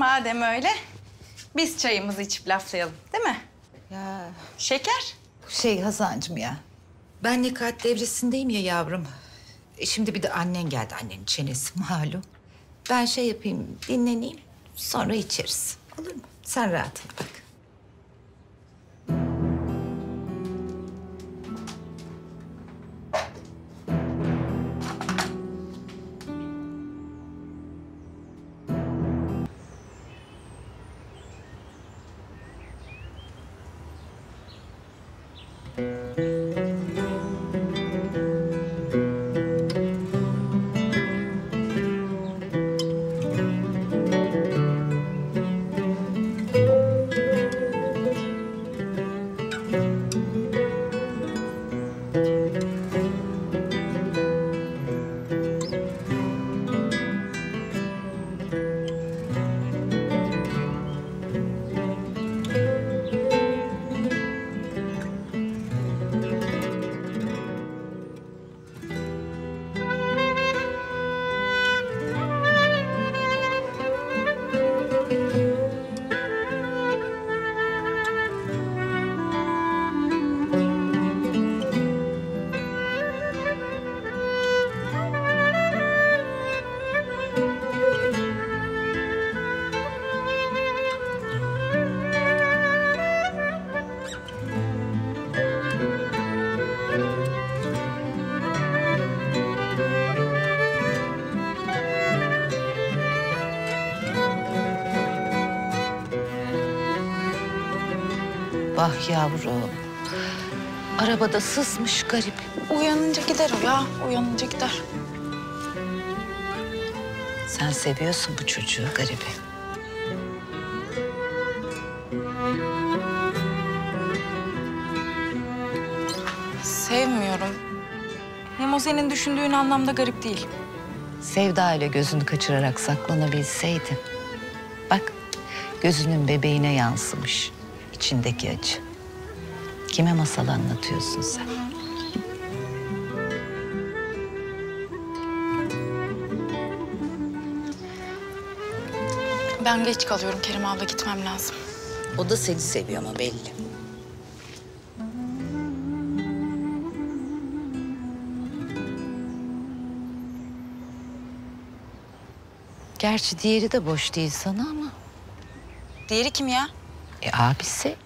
madem öyle biz çayımızı içip laflayalım değil mi? Ya Şeker? şey Hazancığım ya. Ben Nikat devresindeyim ya yavrum. E şimdi bir de annen geldi. Annenin çenesi malum. Ben şey yapayım, dinleneyim. Sonra içeriz. Olur mu? Sen rahatına bak. Música Bah yavrum. Arabada sızmış garip. Uyanınca gider o ya. Uyanınca gider. Sen seviyorsun bu çocuğu garibi. Sevmiyorum. Hem o senin düşündüğün anlamda garip değil. Sevda ile gözünü kaçırarak saklanabilseydin. Bak gözünün bebeğine yansımış içindeki acı. Kime masal anlatıyorsun sen? Ben geç kalıyorum Kerim abla gitmem lazım. O da seni seviyor ama belli. Gerçi diğeri de boş değil sana ama. Diğeri kim ya? E abisi.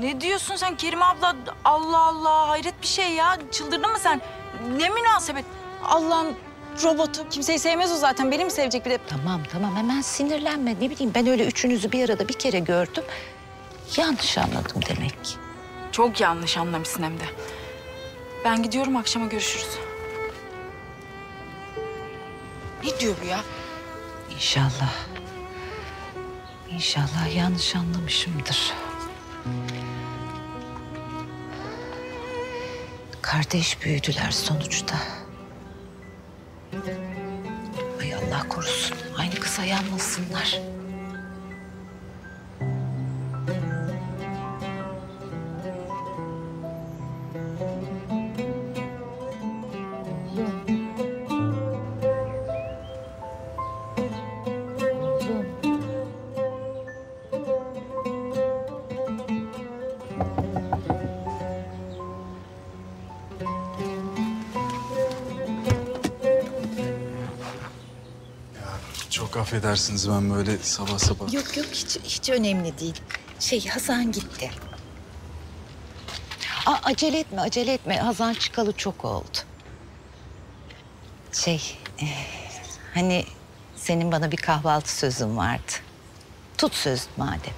Ne diyorsun sen Kerim abla? Allah Allah hayret bir şey ya. Çıldırdın mı sen? Ne münasebet? Allah'ın robotu. Kimseyi sevmez o zaten. Beni mi sevecek bir de? Tamam tamam hemen sinirlenme. Ne bileyim ben öyle üçünüzü bir arada bir kere gördüm. Yanlış anladım demek ki. Çok yanlış anlamışsın hem de. Ben gidiyorum akşama görüşürüz. Ne diyor bu ya? İnşallah. İnşallah yanlış anlamışımdır. Kardeş büyüdüler sonuçta. Ay Allah korusun. Aynı kıza yanmasınlar. Çok affedersiniz ben böyle sabah sabah. Yok yok hiç, hiç önemli değil. Şey Hazan gitti. Aa, acele etme acele etme. Hazan çıkalı çok oldu. Şey eh, hani senin bana bir kahvaltı sözün vardı. Tut söz madem.